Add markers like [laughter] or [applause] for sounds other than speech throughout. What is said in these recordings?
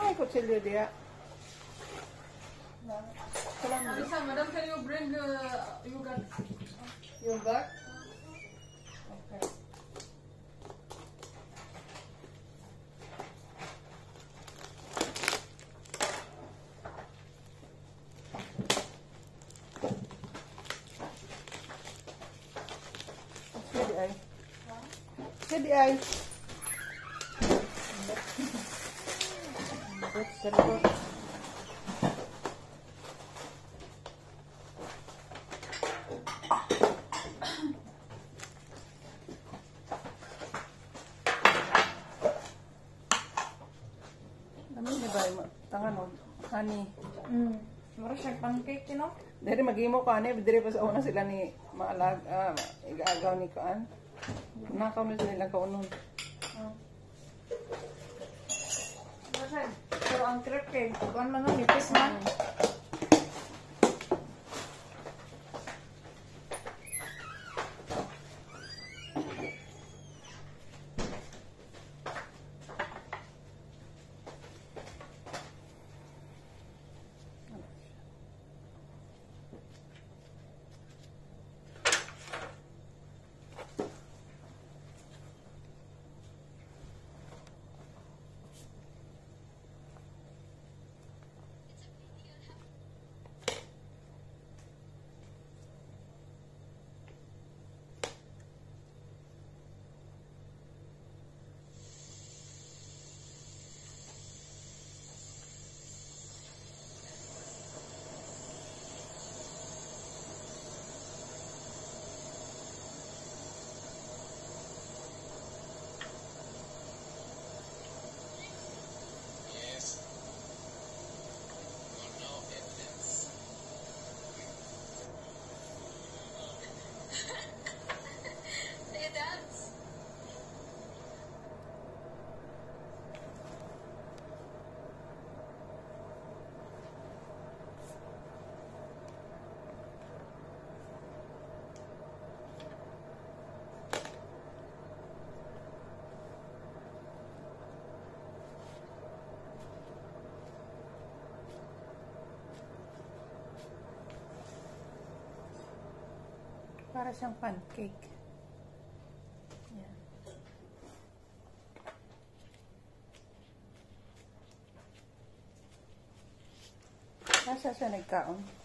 may kutsilyo diya. Salam Alisa, madam, can you bring uh, yogurt? Yogurt? Okay. Sige ay. Sige ay. Sa likod. Dami ni ba yung tangan honey. Mm. Mura siya pancake, you know? Dari magimo ka ni, diri pa sa una sila ni maalag ah, igaagaw ni kaan. Nakaw na sila kaunon. Oh. Pero ang crepe kay, kuwan man nipis man. Para siyang pancake. Yan. Nasa siya nagkaon?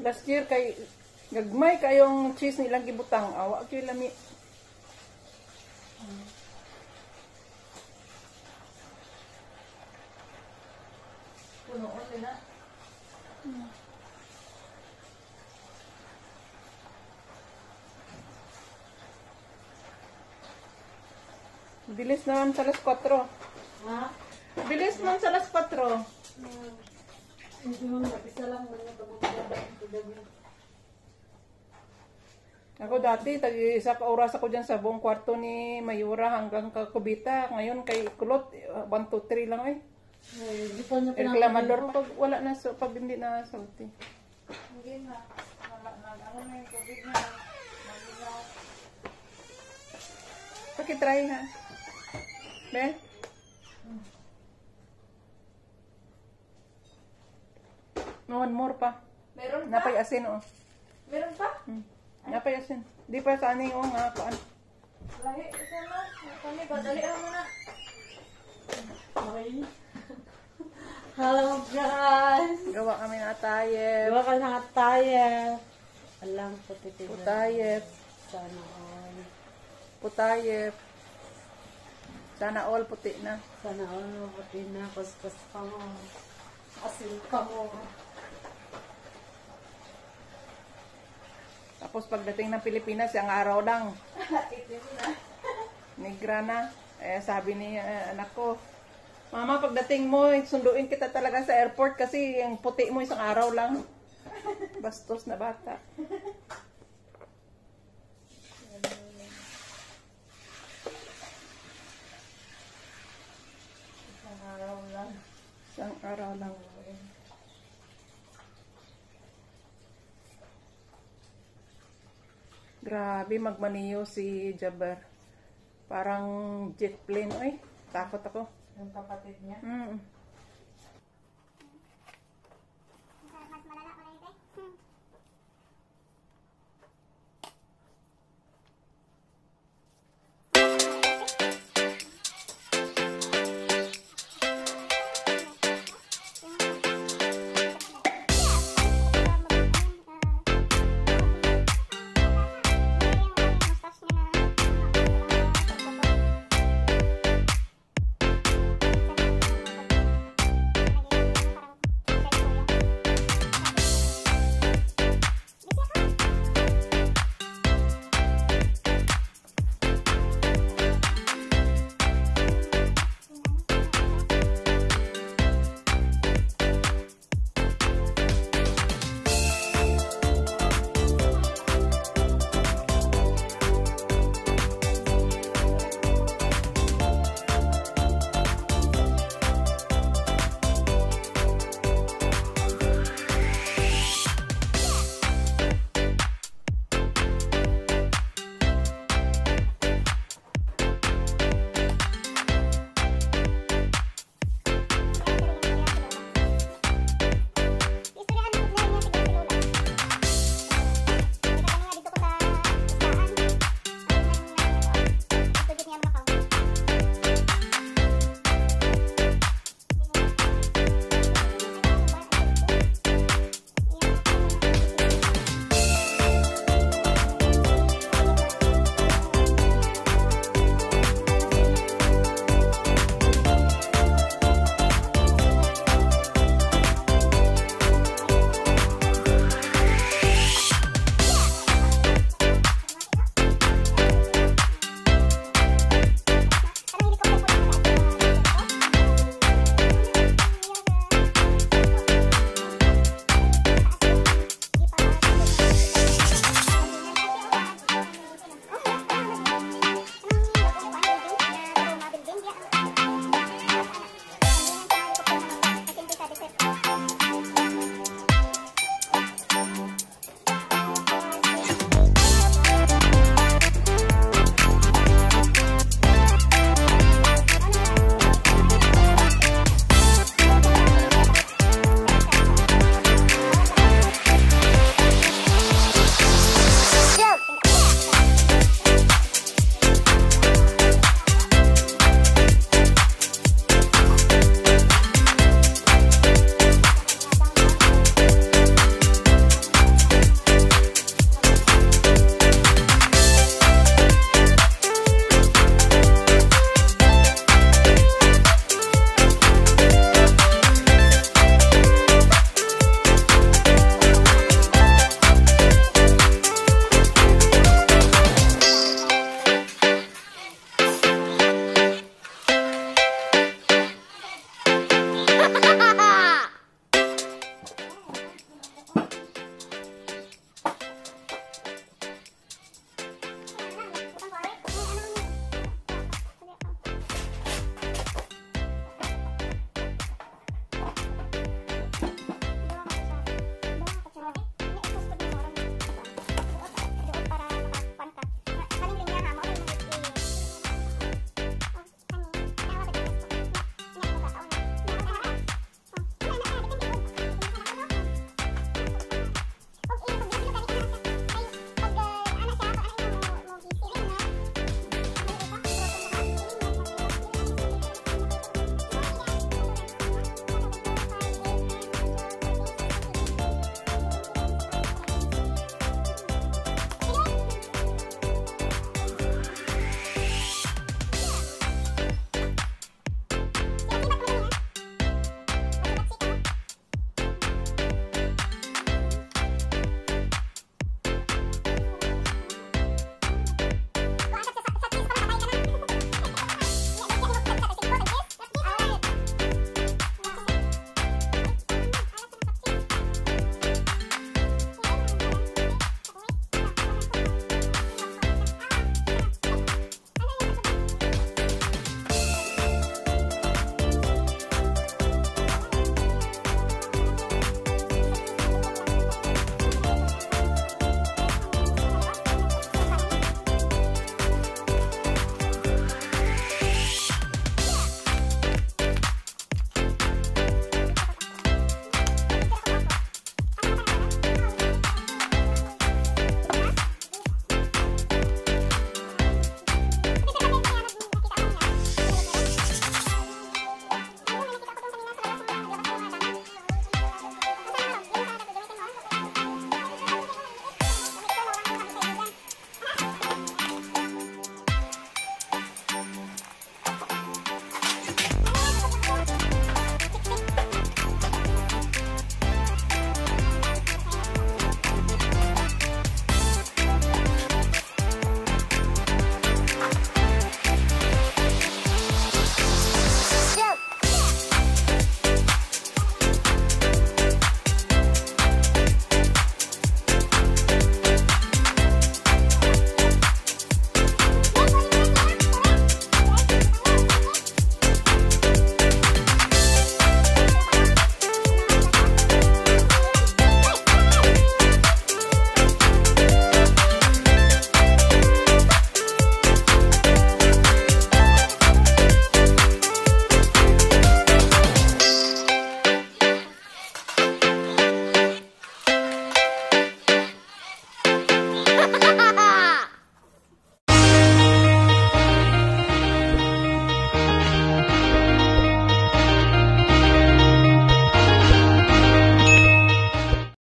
Last year kay gagmay kayong cheese nilang gibutang. Awa kay lami. Punoon nila. Bilis naman sa las 4. Ha? Bilis naman sa las 4. Hindi Ako dati, tag isa ka oras ako dyan sa buong kwarto ni Mayura hanggang kakubita. Ngayon kay Kulot, 1, 2, 3 lang eh. Niya Reklamador pag wala na, so, pag hindi na salty. Hindi na. Wala na. Ano na yung tubig na. Malinaw. Pakitry ha. Be? One more pa. Meron pa? Napay asin oh. Meron pa? Hmm. Napay asin. Di pa sa aning oh nga kuan. Lahi. Ito na. Kami, badalihan mo na. Okay. [laughs] Hello guys! Gawa kami na tayep. Diba ka na tayo? Alam titigan. Putayep. Sana all. Putayep. Sana all puti na. Sana all mabuti na. Kuskus pa mo. Asin pa mo. Tapos pagdating ng Pilipinas, ang araw lang, [laughs] Itim na. Eh, sabi ni eh, anak ko, Mama, pagdating mo, sunduin kita talaga sa airport kasi ang puti mo isang araw lang. [laughs] Bastos na bata. Isang araw lang. Isang araw lang. Grabe, magmaniyo si Jaber. Parang jet plane. Ay, takot ako. Yung kapatid niya. Mm.